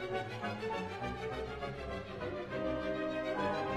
ハハハハ!